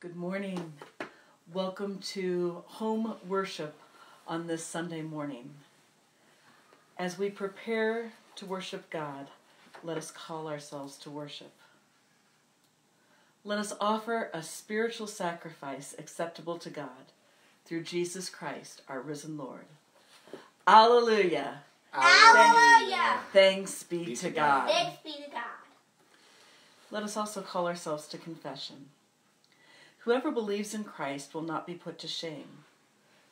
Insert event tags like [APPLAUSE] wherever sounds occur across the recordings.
Good morning. Welcome to home worship on this Sunday morning. As we prepare to worship God, let us call ourselves to worship. Let us offer a spiritual sacrifice acceptable to God through Jesus Christ, our risen Lord. Alleluia. Alleluia. Thanks be, Be to to God. God. Thanks be to God. Let us also call ourselves to confession. Whoever believes in Christ will not be put to shame.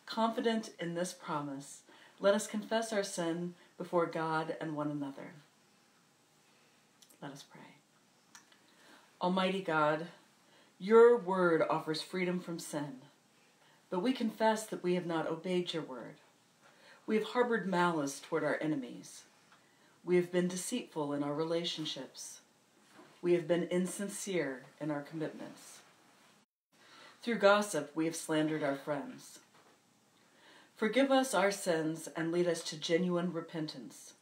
Confident in this promise, let us confess our sin before God and one another. Let us pray. Almighty God, your word offers freedom from sin, but we confess that we have not obeyed your word. We have harbored malice toward our enemies. We have been deceitful in our relationships. We have been insincere in our commitments. Through gossip, we have slandered our friends. Forgive us our sins and lead us to genuine repentance.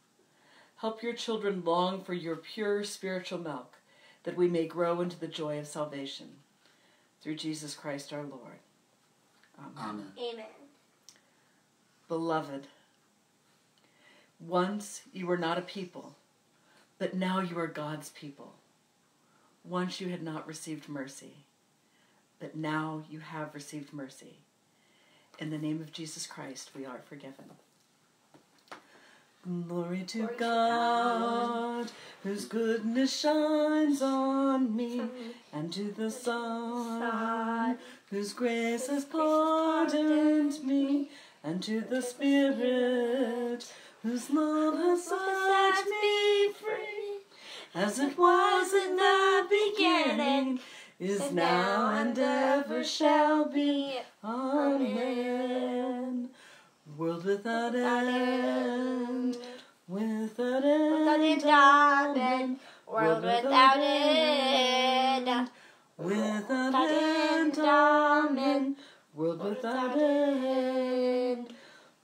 Help your children long for your pure spiritual milk, that we may grow into the joy of salvation. Through Jesus Christ our Lord. Amen. Amen. Amen. Beloved, once you were not a people, but now you are God's people. Once you had not received mercy, but now you have received mercy. In the name of Jesus Christ, we are forgiven. Glory to Glory to God, whose goodness shines on me, and to the Son, whose grace has pardoned me, and to the Spirit, whose love has set me free, as it was in the beginning, is now and ever shall be. Amen. World without end, without Without end, end, amen. World without end. without Without end, end, amen. World without end,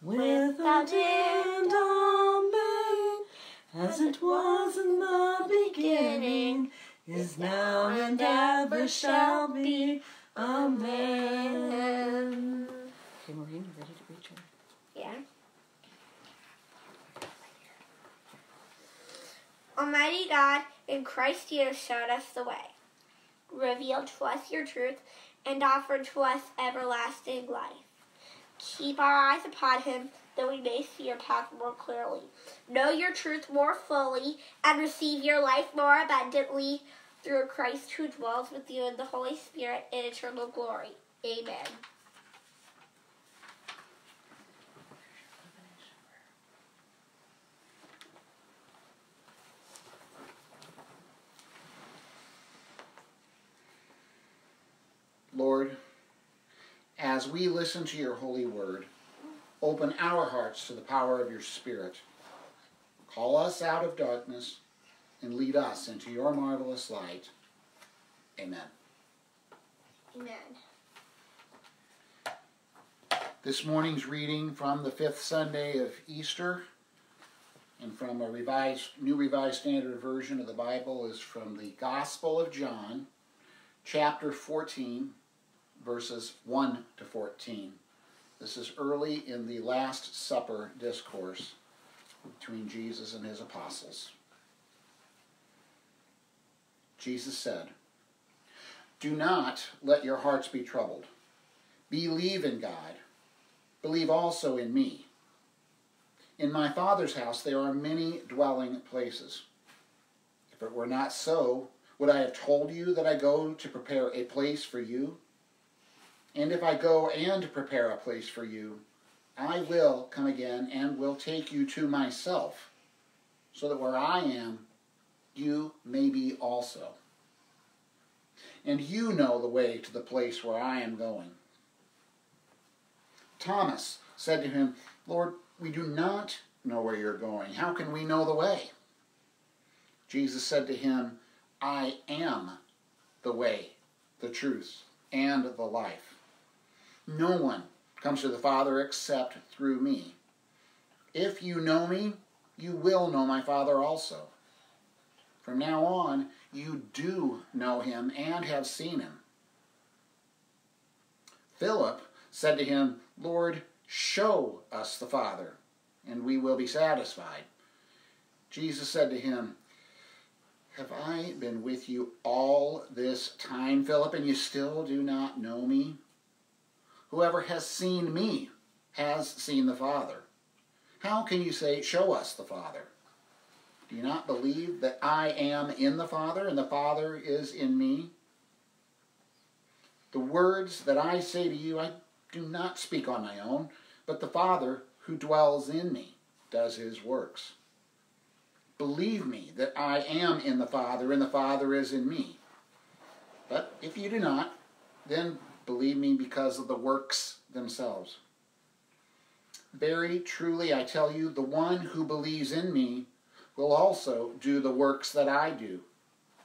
without end, amen. As it was in the beginning, is now and ever shall be. Amen. Okay, Maureen, you ready to read your? Yeah. Almighty God, in Christ you have showed us the way, revealed to us your truth, and offered to us everlasting life. Keep our eyes upon him, that we may see your path more clearly, know your truth more fully, and receive your life more abundantly through Christ who dwells with you in the Holy Spirit in eternal glory. Amen. Lord, as we listen to your holy word, open our hearts to the power of your Spirit. Call us out of darkness and lead us into your marvelous light. Amen. Amen. This morning's reading from the fifth Sunday of Easter and from a revised, New Revised Standard Version of the Bible is from the Gospel of John, chapter 14, verses 1 to 14. This is early in the Last Supper discourse between Jesus and his apostles. Jesus said, Do not let your hearts be troubled. Believe in God. Believe also in me. In my Father's house there are many dwelling places. If it were not so, would I have told you that I go to prepare a place for you? And if I go and prepare a place for you, I will come again and will take you to myself, so that where I am, you may be also. And you know the way to the place where I am going. Thomas said to him, Lord, we do not know where you're going. How can we know the way? Jesus said to him, I am the way, the truth, and the life. No one comes to the Father except through me. If you know me, you will know my Father also. From now on, you do know him and have seen him. Philip said to him, Lord, show us the Father, and we will be satisfied. Jesus said to him, Have I been with you all this time, Philip, and you still do not know me? Whoever has seen me has seen the Father. How can you say, Show us the Father? Do you not believe that I am in the Father and the Father is in me? The words that I say to you, I do not speak on my own, but the Father who dwells in me does his works. Believe me that I am in the Father and the Father is in me. But if you do not, then believe me because of the works themselves. Very truly I tell you, the one who believes in me will also do the works that I do,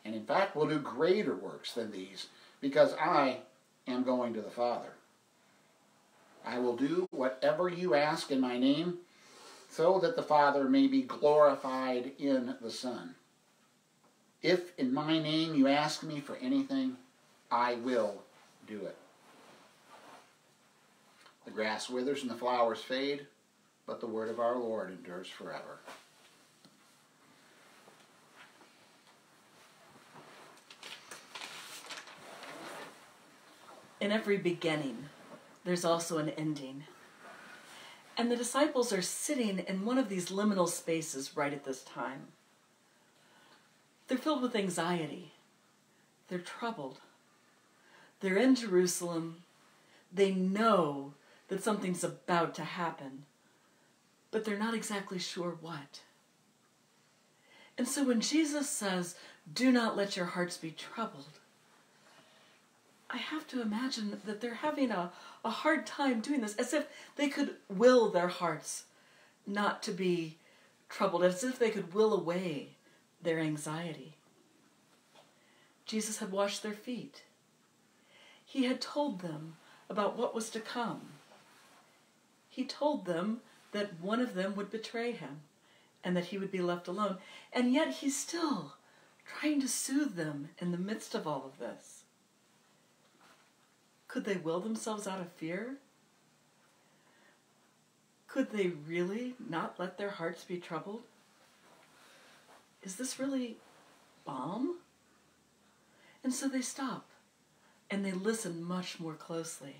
and in fact will do greater works than these, because I am going to the Father. I will do whatever you ask in my name, so that the Father may be glorified in the Son. If in my name you ask me for anything, I will do it. The grass withers and the flowers fade, but the word of our Lord endures forever. In every beginning, there's also an ending. And the disciples are sitting in one of these liminal spaces right at this time. They're filled with anxiety. They're troubled. They're in Jerusalem. They know that something's about to happen, but they're not exactly sure what. And so when Jesus says, Do not let your hearts be troubled, I have to imagine that they're having a, a hard time doing this, as if they could will their hearts not to be troubled, as if they could will away their anxiety. Jesus had washed their feet. He had told them about what was to come. He told them that one of them would betray him and that he would be left alone. And yet he's still trying to soothe them in the midst of all of this. Could they will themselves out of fear? Could they really not let their hearts be troubled? Is this really balm? And so they stop and they listen much more closely.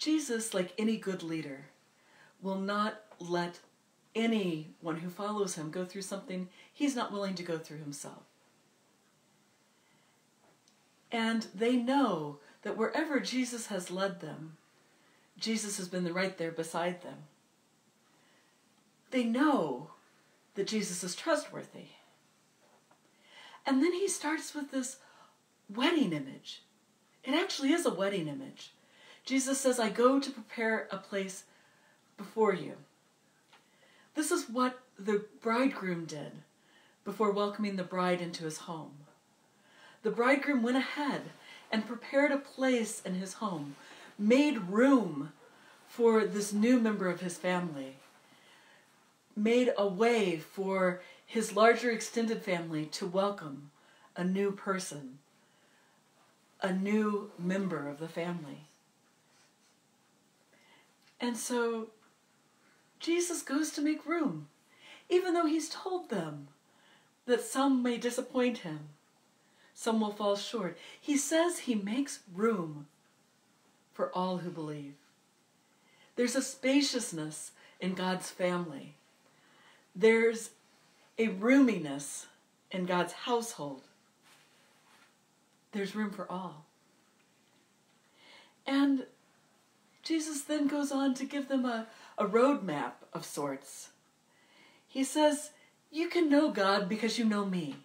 Jesus, like any good leader, will not let anyone who follows him go through something he's not willing to go through himself. And they know that wherever Jesus has led them, Jesus has been right there beside them. They know that Jesus is trustworthy. And then he starts with this wedding image. It actually is a wedding image. Jesus says, I go to prepare a place before you. This is what the bridegroom did before welcoming the bride into his home the bridegroom went ahead and prepared a place in his home, made room for this new member of his family, made a way for his larger extended family to welcome a new person, a new member of the family. And so Jesus goes to make room, even though he's told them that some may disappoint him some will fall short. He says he makes room for all who believe. There's a spaciousness in God's family. There's a roominess in God's household. There's room for all. And Jesus then goes on to give them a, a roadmap of sorts. He says, You can know God because you know me.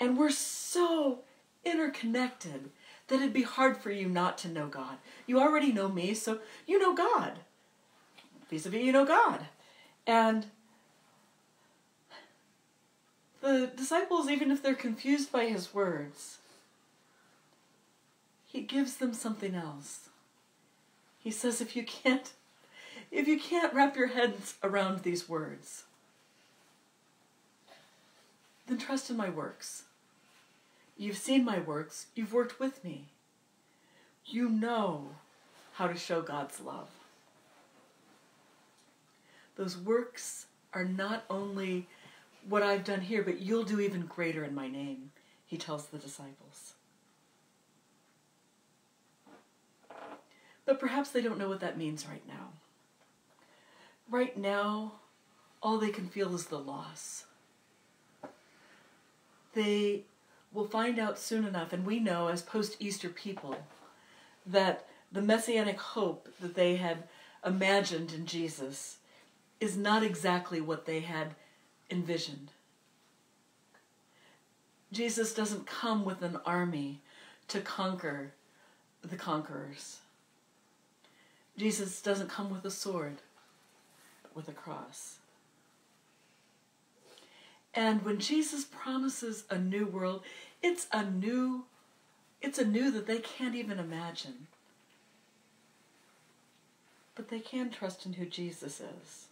And we're so interconnected that it'd be hard for you not to know God. You already know me, so you know God. Vis a vis, you know God. And the disciples, even if they're confused by his words, he gives them something else. He says, if you can't, if you can't wrap your heads around these words, then trust in my works. You've seen my works, you've worked with me. you know how to show God's love. Those works are not only what I've done here, but you'll do even greater in my name, he tells the disciples. But perhaps they don't know what that means right now. Right now, all they can feel is the loss. They will find out soon enough, and we know as post Easter people that the messianic hope that they had imagined in Jesus is not exactly what they had envisioned. Jesus doesn't come with an army to conquer the conquerors. Jesus doesn't come with a sword, but with a cross. And when Jesus promises a new world, it's a new it's a new that they can't even imagine. But they can trust in who Jesus is.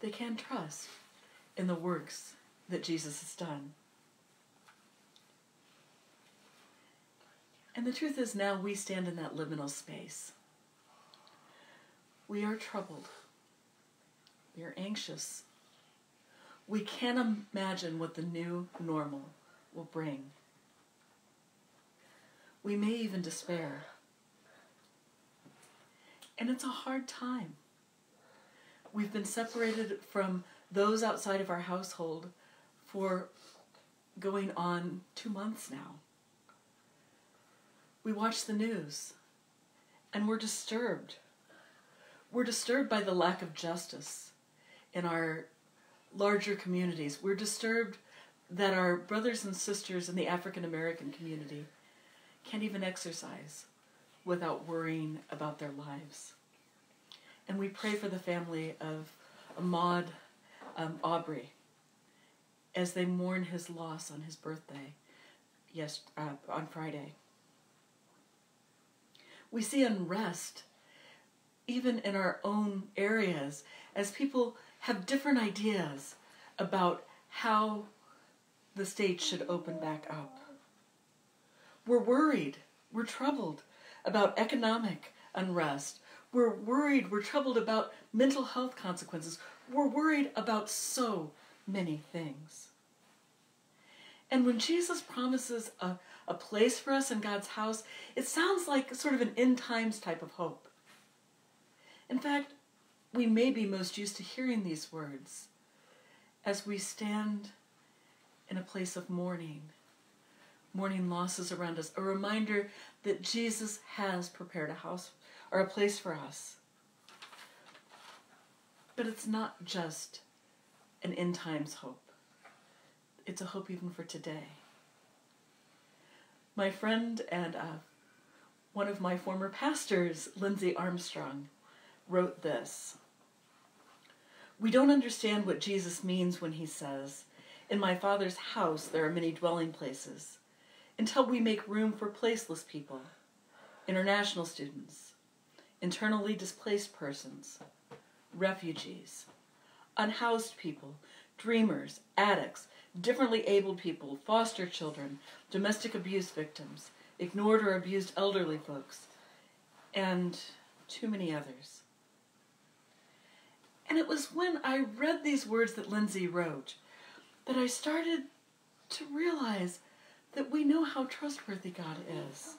They can trust in the works that Jesus has done. And the truth is, now we stand in that liminal space. We are troubled. We are anxious. We can't imagine what the new normal will bring. We may even despair. And it's a hard time. We've been separated from those outside of our household for going on two months now. We watch the news and we're disturbed. We're disturbed by the lack of justice in our larger communities. We're disturbed that our brothers and sisters in the African American community can't even exercise without worrying about their lives. And we pray for the family of Ahmaud um, Arbery as they mourn his loss on his birthday, yes, uh, on Friday. We see unrest even in our own areas as people have different ideas about how the state should open back up. We're worried, we're troubled about economic unrest. We're worried, we're troubled about mental health consequences. We're worried about so many things. And when Jesus promises a, a place for us in God's house, it sounds like sort of an end times type of hope. In fact, we may be most used to hearing these words as we stand in a place of mourning, mourning losses around us, a reminder that Jesus has prepared a house or a place for us. But it's not just an end times hope, it's a hope even for today. My friend and uh, one of my former pastors, Lindsay Armstrong, wrote this. We don't understand what Jesus means when he says, In my Father's house there are many dwelling places, until we make room for placeless people, international students, internally displaced persons, refugees, unhoused people, dreamers, addicts, differently abled people, foster children, domestic abuse victims, ignored or abused elderly folks, and too many others. And it was when I read these words that Lindsay wrote that I started to realize that we know how trustworthy God is.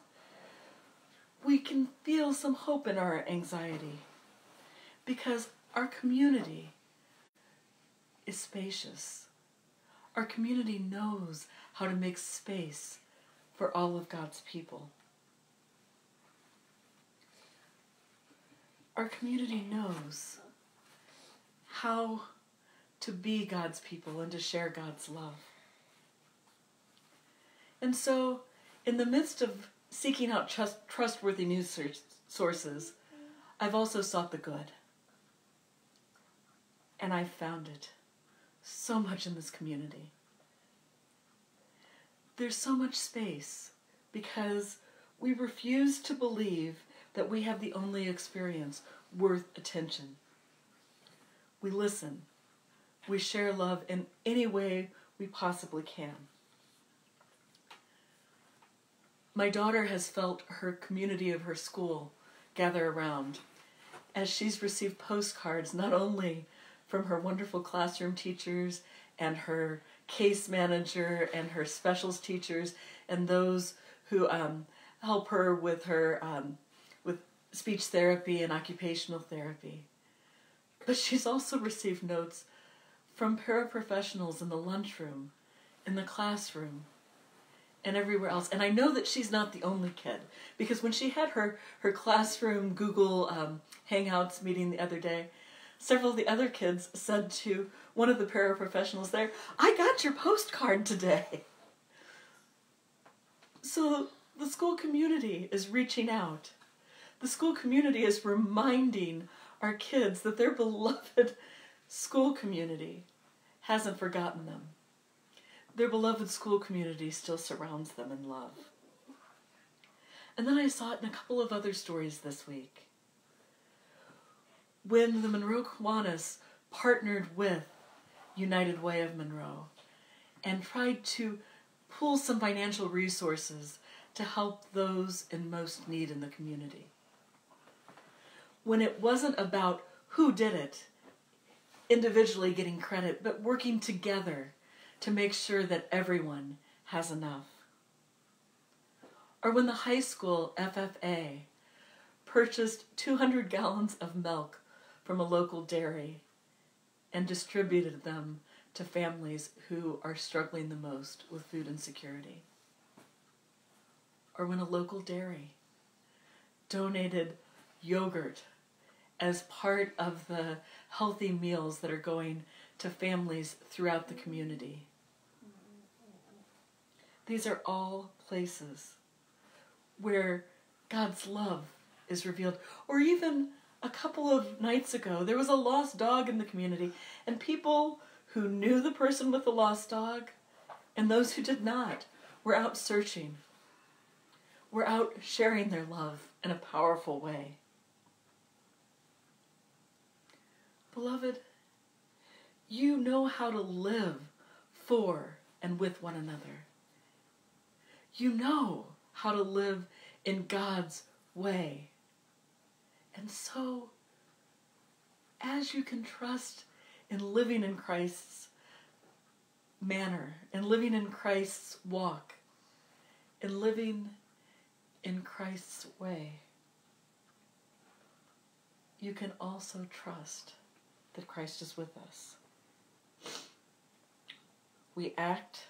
We can feel some hope in our anxiety because our community is spacious. Our community knows how to make space for all of God's people. Our community knows how to be God's people and to share God's love. And so, in the midst of seeking out trust, trustworthy news sources, I've also sought the good. And I've found it so much in this community. There's so much space because we refuse to believe that we have the only experience worth attention. We listen. We share love in any way we possibly can. my daughter has felt her community of her school gather around as she's received postcards not only from her wonderful classroom teachers and her case manager and her specials teachers and those who um, help her with her um, with speech therapy and occupational therapy. But she's also received notes from paraprofessionals in the lunchroom, in the classroom, and everywhere else. And I know that she's not the only kid because when she had her her classroom Google um, Hangouts meeting the other day, several of the other kids said to one of the paraprofessionals there, "I got your postcard today." So the school community is reaching out. The school community is reminding our kids that their [LAUGHS] beloved school community hasn't forgotten them. Their beloved school community still surrounds them in love. And then I saw it in a couple of other stories this week. When the Monroe Kiwanis partnered with United Way of Monroe and tried to pool some financial resources to help those in most need in the community. When it wasn't about who did it, individually getting credit, but working together to make sure that everyone has enough. Or when the high school FFA purchased 200 gallons of milk from a local dairy and distributed them to families who are struggling the most with food insecurity. Or when a local dairy donated yogurt as part of the healthy meals that are going to families throughout the community. These are all places where God's love is revealed. Or even a couple of nights ago, there was a lost dog in the community, and people who knew the person with the lost dog and those who did not were out searching, were out sharing their love in a powerful way. Beloved, you know how to live for and with one another. You know how to live in God's way. And so, as you can trust in living in Christ's manner, in living in Christ's walk, in living in Christ's way, you can also trust that Christ is with us. We act,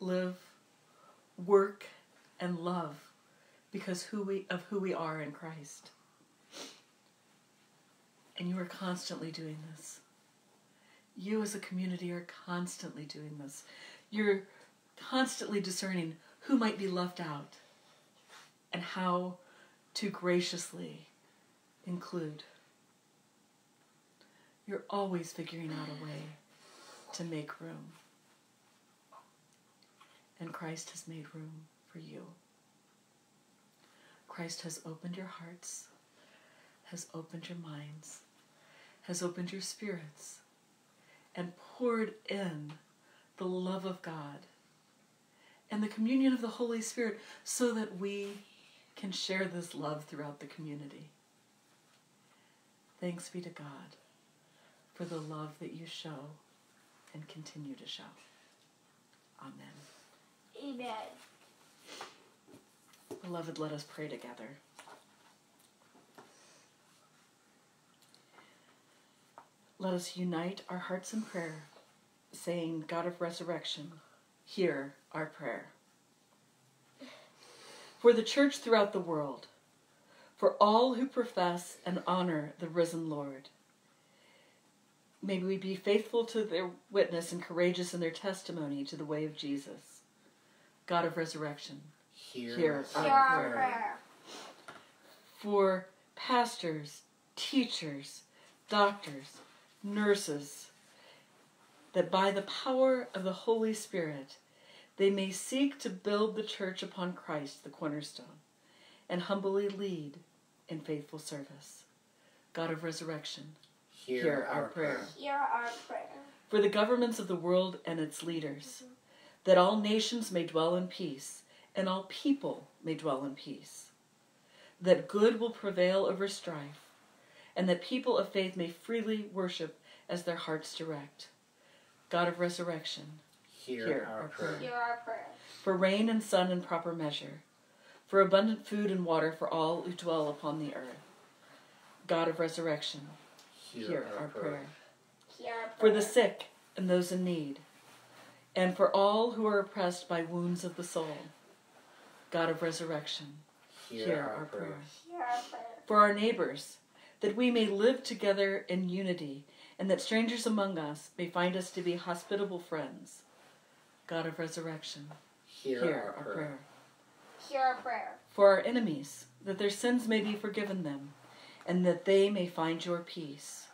live, work, and love because who we of who we are in Christ. And you are constantly doing this. You as a community are constantly doing this. You're constantly discerning who might be left out and how to graciously include. You're always figuring out a way to make room. And Christ has made room for you. Christ has opened your hearts, has opened your minds, has opened your spirits, and poured in the love of God and the communion of the Holy Spirit so that we can share this love throughout the community. Thanks be to God for the love that you show and continue to show. Amen. Amen. Beloved, let us pray together. Let us unite our hearts in prayer, saying, God of resurrection, hear our prayer. For the church throughout the world, for all who profess and honor the risen Lord, may we be faithful to their witness and courageous in their testimony to the way of Jesus. God of resurrection, Hear, Hear our Hear our prayer. prayer. for pastors, teachers, doctors, nurses, that by the power of the Holy Spirit they may seek to build the church upon Christ, the cornerstone, and humbly lead in faithful service. God of resurrection, Hear, Hear our, our prayer. prayer. Hear our prayer. for the governments of the world and its leaders, mm-hmm. that all nations may dwell in peace and all people may dwell in peace, that good will prevail over strife, and that people of faith may freely worship as their hearts direct. God of resurrection, Hear, Hear our, our prayer. prayer. Hear our prayer. for rain and sun in proper measure, for abundant food and water for all who dwell upon the earth. God of resurrection, hear our prayer. Hear our For the sick and those in need, and for all who are oppressed by wounds of the soul. God of resurrection, hear our prayer. Hear our prayer. For our neighbors, that we may live together in unity, and that strangers among us may find us to be hospitable friends. God of resurrection, Hear, hear our prayer. Hear our prayer. for our enemies, that their sins may be forgiven them, and that they may find your peace.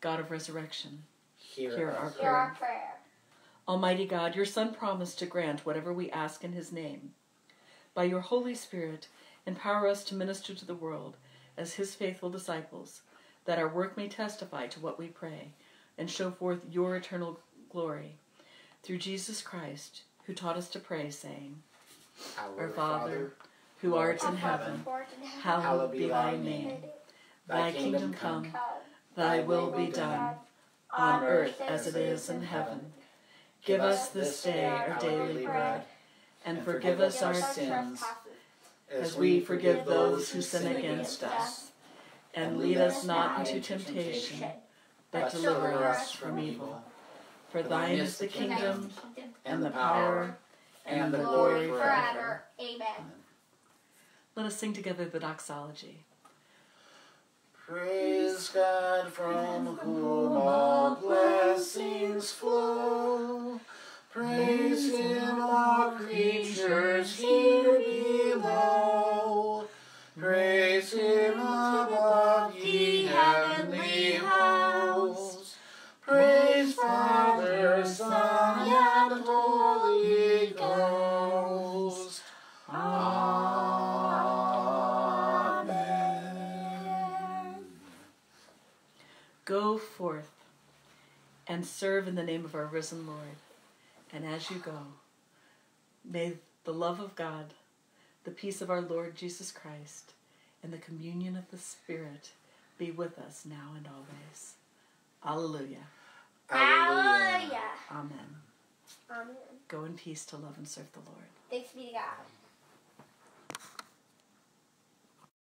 God of resurrection, Hear, Hear our our Hear our prayer. Almighty God, your Son promised to grant whatever we ask in his name. By your Holy Spirit, empower us to minister to the world as his faithful disciples, that our work may testify to what we pray and show forth your eternal glory. Through Jesus Christ, who taught us to pray, saying, Our, Our Father, who art in heaven, in heaven, hallowed be thy name. Thy kingdom come, come. thy will be done, on earth as it is in heaven. Give us this day our daily bread, and forgive us our sins, as we forgive those who sin against us. And lead us not into temptation, but deliver us from evil. For thine is the kingdom, and the power, and the glory forever. Amen. Let us sing together the doxology. Praise God from whom all blessings flow. Praise Him, all creatures here below. Praise Him above, ye heavenly hosts. Praise Father, Son, and Holy Ghost. Amen. Go forth and serve in the name of our risen Lord. And as you go, may the love of God, the peace of our Lord Jesus Christ, and the communion of the Spirit be with us now and always. Alleluia. Alleluia. Amen. Amen. Go in peace to love and serve the Lord. Thanks be to God.